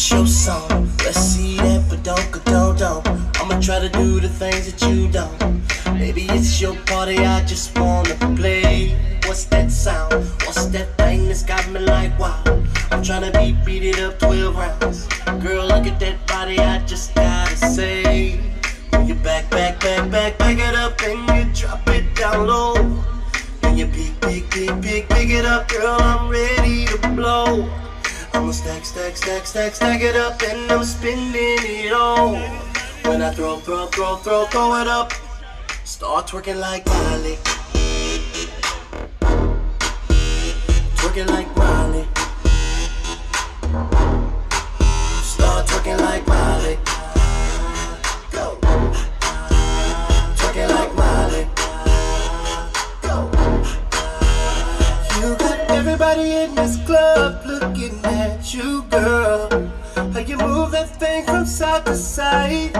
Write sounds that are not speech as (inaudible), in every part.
It's your song? Let's see that but don't don't. I'ma try to do the things that you don't. Maybe it's your party, I just wanna play. What's that sound? What's that thing that's got me like wow? I'm tryna be beat it up 12 rounds. Girl, look at that body, I just gotta say. When you back, back, back, back, back it up and you drop it down low. When you big, big, big, big, big it up, girl, I'm ready to blow. I'ma stack, stack, stack, stack, stack it up and I'm spinning it all. When I throw, throw, throw, throw, throw it up, start twerking like Miley. Everybody in this club looking at you, girl. How you move that thing from side to side.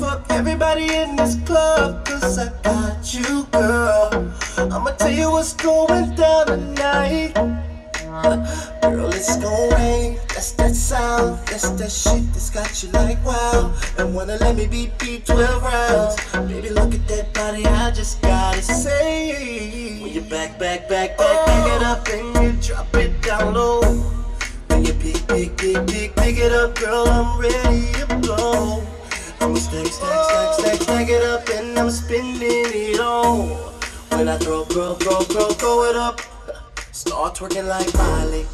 Fuck everybody in this club, cause I got you, girl. I'ma tell you what's going down tonight. (laughs) Girl, it's gon' rain. That's that sound. That's that shit that's got you like wow. And wanna let me beat beat 12 rounds. Baby, look at that body. I just gotta say. When you back, back, back, back, back it up and you drop it down low. When you pick, pick, pick, pick, pick it up, girl, I'm ready to blow. I'ma stack, stack, stack, stack, stack it up and I'm spinning it all. When I throw, throw, throw, throw, throw it up, start twerking like Miley.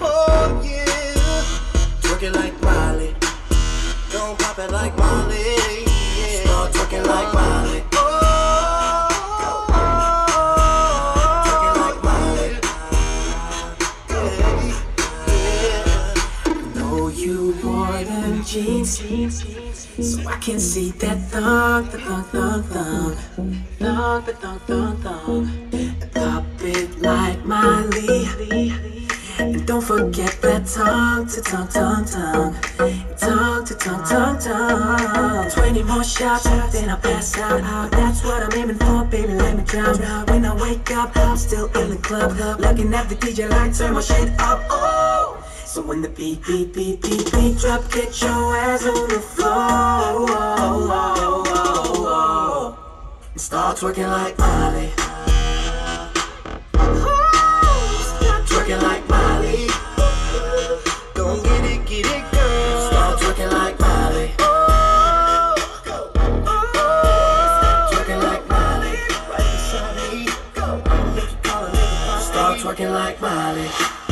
Oh yeah, twerking like Miley. Don't pop it like Miley. Yeah. Start twerking like Miley. Oh, know you wore them jeans, so I can see that thong, the thong, thong, thong, thong, the thong, thong, thong, like Miley. And don't forget that tongue to tongue, tongue, tongue, tongue to tongue, tongue, tongue. Twenty more shots, then I'll pass out. Uh, that's what I'm aiming for, baby. Let me drown. When I wake up, I'm still in the club, looking at the DJ light, turn my shit up. Oh. So when the beat, beat, beat, beat, beat drop, get your ass on the floor. And start twerking like Miley. Twerking like Miley.